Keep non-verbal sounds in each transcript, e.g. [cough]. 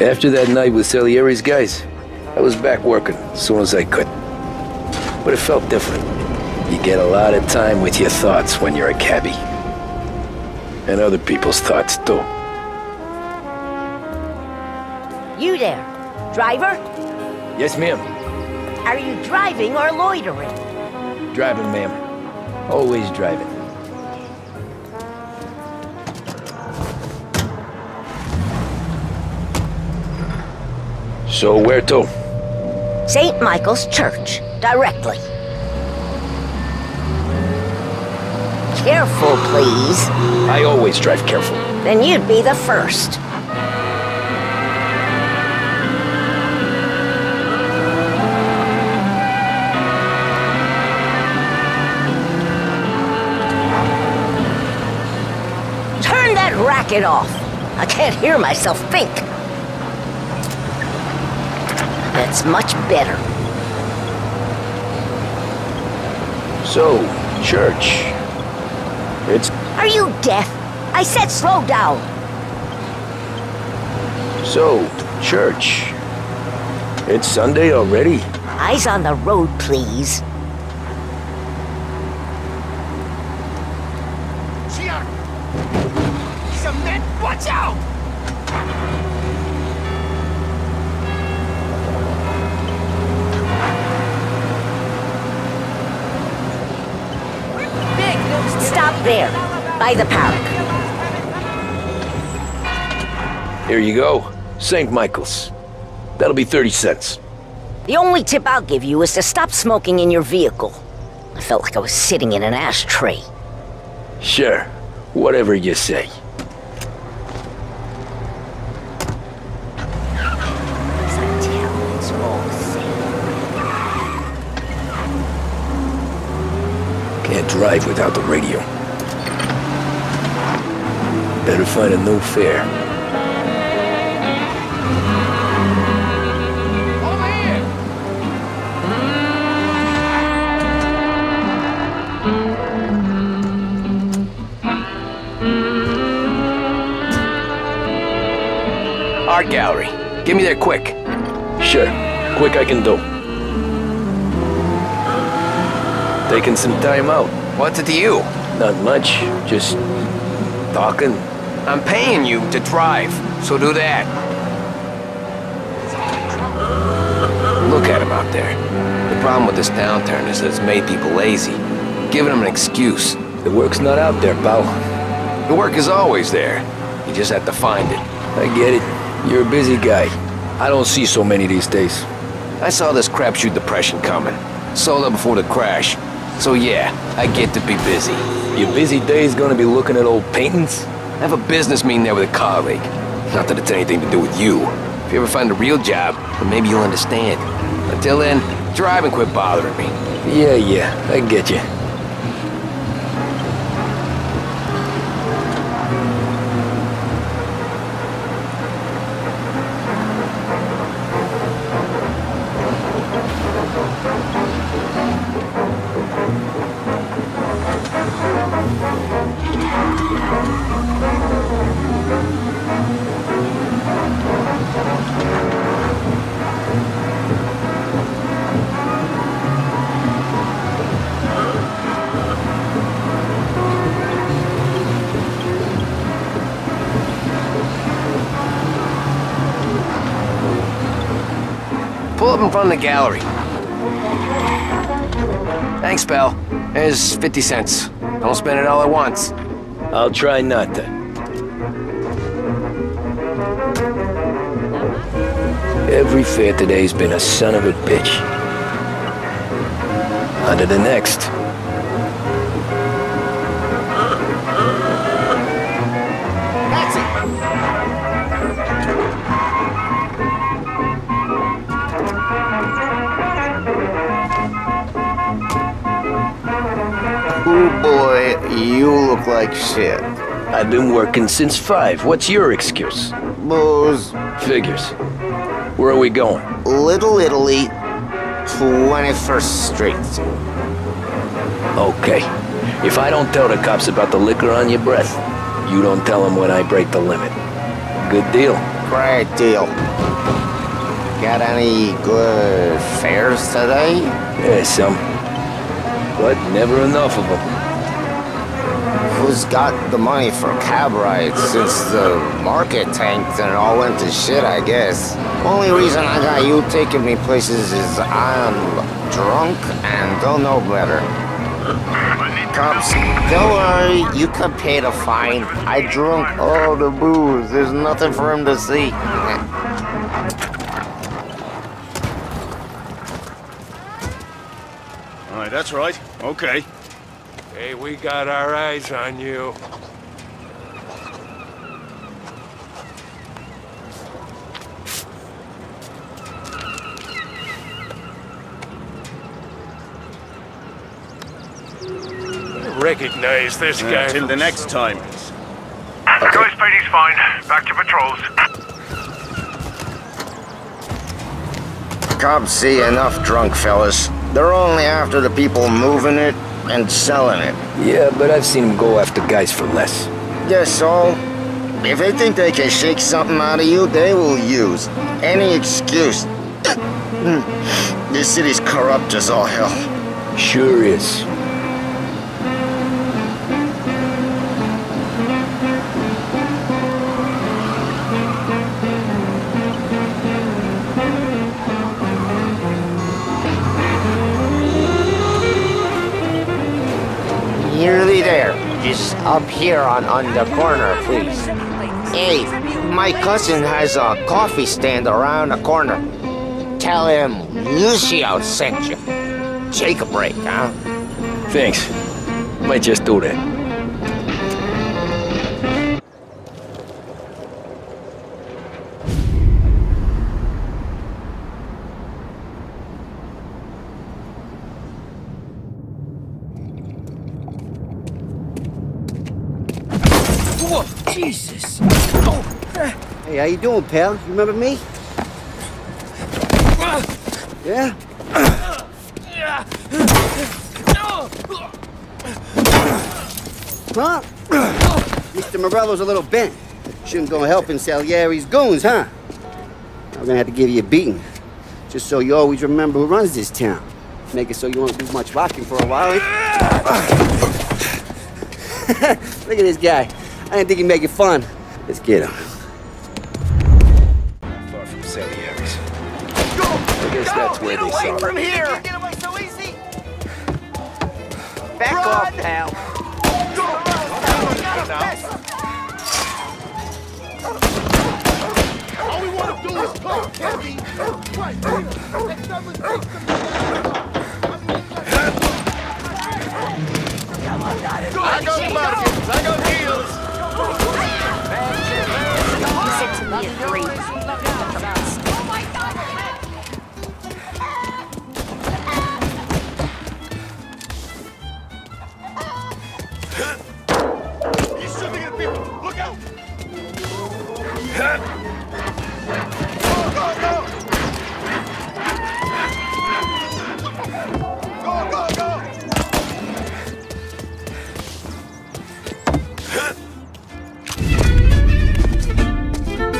After that night with Salieri's guys, I was back working as soon as I could. But it felt different. You get a lot of time with your thoughts when you're a cabbie. And other people's thoughts, too. You there, driver? Yes, ma'am. Are you driving or loitering? Driving, ma'am. Always driving. So where to? St. Michael's Church, directly. Careful, please. I always drive careful. Then you'd be the first. Turn that racket off. I can't hear myself think. That's much better. So, church. It's Are you deaf? I said slow down. so, church. It's Sunday already? Eyes on the road, please. Cement, watch out! There, by the park. Here you go. St. Michael's. That'll be 30 cents. The only tip I'll give you is to stop smoking in your vehicle. I felt like I was sitting in an ashtray. Sure. Whatever you say. As I tell, it's all the same. Can't drive without the radio. Better find a. Over here! Art gallery. Get me there quick. Sure. Quick I can do. Taking some time out. What's it to you? Not much. Just talking. I'm paying you to drive, so do that. Look at him out there. The problem with this downturn is that it's made people lazy, giving them an excuse. The work's not out there, pal. The work is always there. You just have to find it. I get it. You're a busy guy. I don't see so many these days. I saw this crapshoot depression coming. Sold up before the crash. So yeah, I get to be busy. Your busy day's gonna be looking at old paintings? I have a business meeting there with a colleague. Not that it's anything to do with you. If you ever find a real job, then maybe you'll understand. Until then, drive and quit bothering me. Yeah, yeah, I get you. Up in front of the gallery. Thanks, pal. There's 50 cents. Don't spend it all at once. I'll try not to. Every fair today's been a son of a bitch. On to the next. Look like shit. I've been working since five. What's your excuse? Booze, Figures. Where are we going? Little Italy, 21st Street. Okay. If I don't tell the cops about the liquor on your breath, you don't tell them when I break the limit. Good deal. Great deal. Got any good fares today? Yeah, some. But never enough of them. Who's got the money for cab rides since the market tanked and it all went to shit, I guess? Only reason I got you taking me places is I'm drunk and don't know better. Cops, don't worry, you can pay the fine. I drunk all the booze. There's nothing for him to see. All right, that's right. Okay. Hey, we got our eyes on you. Recognize this guy. till the next time. Ghost Spidey's fine. Back to patrols. Cops see enough drunk fellas. They're only after the people moving it and selling it. Yeah, but I've seen them go after guys for less. Yes, so if they think they can shake something out of you, they will use any excuse. [clears throat] this city's corrupt as all hell. Sure is. Up here on, on the corner, please. Hey, my cousin has a coffee stand around the corner. Tell him Lucio sent you. Take a break, huh? Thanks. Might just do that. Hey, how you doing, pal? You remember me? Yeah? Huh? Mr. Morello's a little bent. Shouldn't go helping Salieri's goons, huh? I'm gonna have to give you a beating. Just so you always remember who runs this town. Make it so you won't do much rocking for a while. Eh? [laughs] Look at this guy. I didn't think he'd make it fun. Let's get him. Far from Salieri's. I guess that's where they saw him. here! Back off, pal. All we want to do is talk, Kevin. Right. Let's never take I He's shooting at people. Look out. Go, go, go. Go, go, go.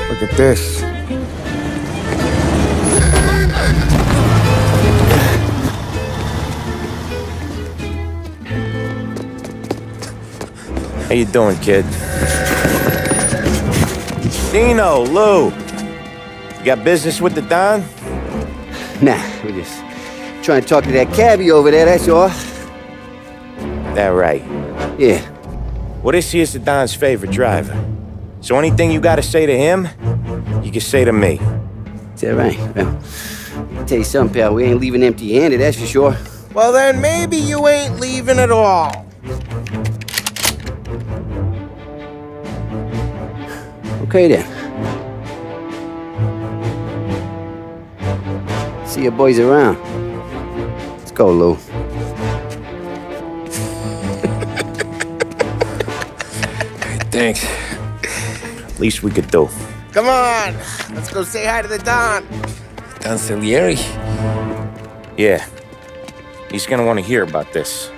Look at this. How you doing, kid? Dino, Lou. You got business with the Don? Nah, we're just trying to talk to that cabbie over there, that's all. That right. Yeah. Well, this here's the Don's favorite driver. So anything you gotta say to him, you can say to me. Is that right? Well, I'll tell you something, pal. We ain't leaving empty-handed, that's for sure. Well, then maybe you ain't leaving at all. Okay, then. See your boys around. Let's go, Lou. [laughs] Thanks. At least we could do. Come on, let's go say hi to the Don. Don Salieri? Yeah. He's gonna want to hear about this.